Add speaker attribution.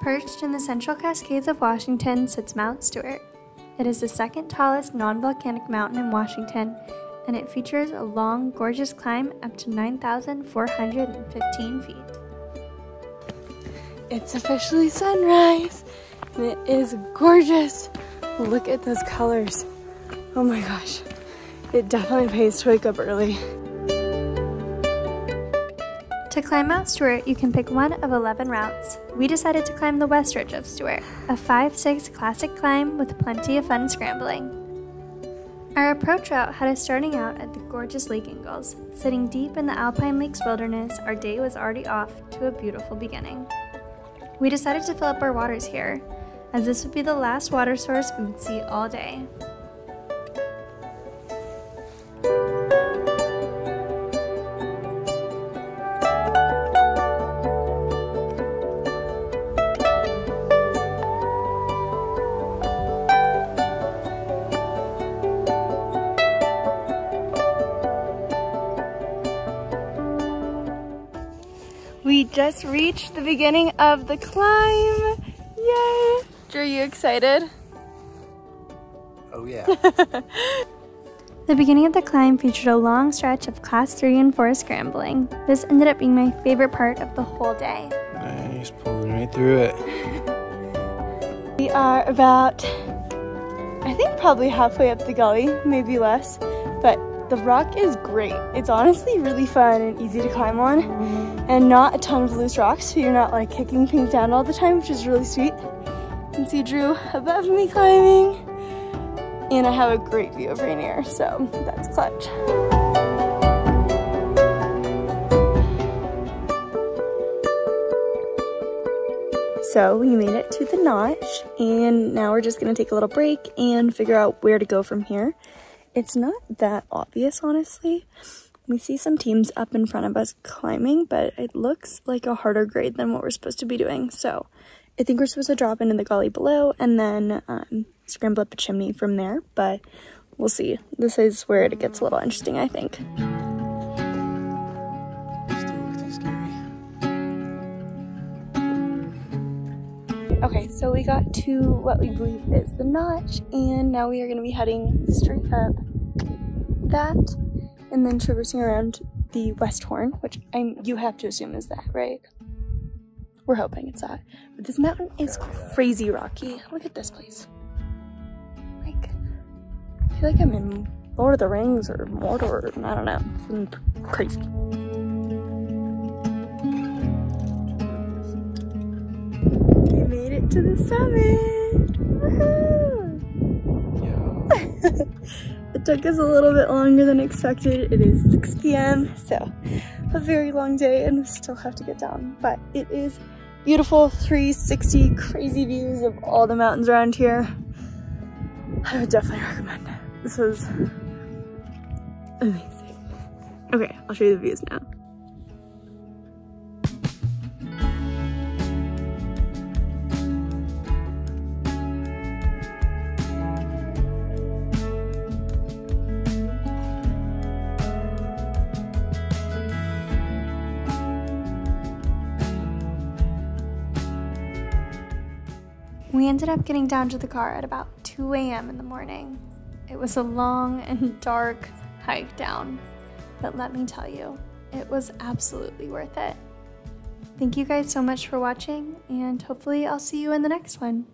Speaker 1: Perched in the central Cascades of Washington sits Mount Stuart. It is the second tallest non volcanic mountain in Washington, and it features a long, gorgeous climb up to 9,415 feet.
Speaker 2: It's officially sunrise, and it is gorgeous. Look at those colors. Oh my gosh. It definitely pays to wake up early.
Speaker 1: To climb Mount Stuart, you can pick one of 11 routes. We decided to climb the west ridge of Stuart, a 5-6 classic climb with plenty of fun scrambling. Our approach route had us starting out at the gorgeous Lake Ingalls. Sitting deep in the Alpine Lakes wilderness, our day was already off to a beautiful beginning. We decided to fill up our waters here, as this would be the last water source we would see all day.
Speaker 2: Just reached the beginning of the climb. Yay! Are you excited?
Speaker 3: Oh yeah.
Speaker 1: The beginning of the climb featured a long stretch of class 3 and 4 scrambling. This ended up being my favorite part of the whole day.
Speaker 3: nice, pulling right through it.
Speaker 2: We are about, I think probably halfway up the gully, maybe less, but the rock is great. It's honestly really fun and easy to climb on and not a ton of loose rocks so you're not like kicking things down all the time, which is really sweet. You can see Drew above me climbing and I have a great view of Rainier, so that's clutch. So we made it to the notch and now we're just gonna take a little break and figure out where to go from here. It's not that obvious, honestly. We see some teams up in front of us climbing, but it looks like a harder grade than what we're supposed to be doing. So I think we're supposed to drop into the gully below and then um, scramble up a chimney from there, but we'll see. This is where it gets a little interesting, I think. Okay, so we got to what we believe is the notch, and now we are going to be heading straight up that, and then traversing around the West Horn, which I'm you have to assume is that, right? We're hoping it's that. But this mountain is crazy rocky. Look at this place. Like, I feel like I'm in Lord of the Rings or Mordor. I don't know. Something crazy. To the summit.
Speaker 3: Yeah.
Speaker 2: It took us a little bit longer than expected. It is 6 p.m., so a very long day and we still have to get down. But it is beautiful 360 crazy views of all the mountains around here. I would definitely recommend it. This was amazing. Okay, I'll show you the views now.
Speaker 1: We ended up getting down to the car at about 2 a.m. in the morning. It was a long and dark hike down, but let me tell you, it was absolutely worth it. Thank you guys so much for watching, and hopefully, I'll see you in the next one.